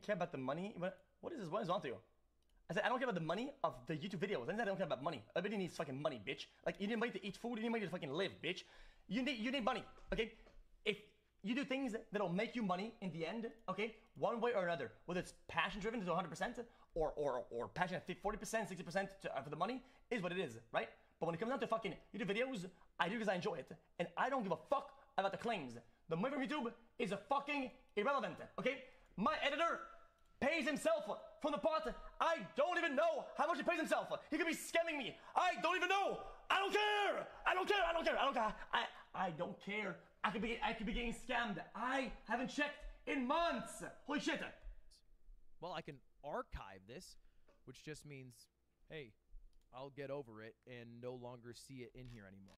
You care about the money? What, what is this? What is wrong with you? I said, I don't care about the money of the YouTube videos. I said, I don't care about money. Everybody needs fucking money, bitch. Like, you need money to eat food. You need money to fucking live, bitch. You need, you need money, okay? If you do things that'll make you money in the end, okay? One way or another, whether it's passion driven to 100% or, or, or passion at 40%, 60% to, uh, for the money, is what it is, right? But when it comes down to fucking YouTube videos, I do because I enjoy it. And I don't give a fuck about the claims. The money from YouTube is a fucking irrelevant, okay? My editor pays himself from the pot. I don't even know how much he pays himself. He could be scamming me. I don't even know. I don't care. I don't care. I don't care. I don't care. I, I don't care. I could be I could be getting scammed. I haven't checked in months. Holy shit. Well, I can archive this, which just means, hey, I'll get over it and no longer see it in here anymore.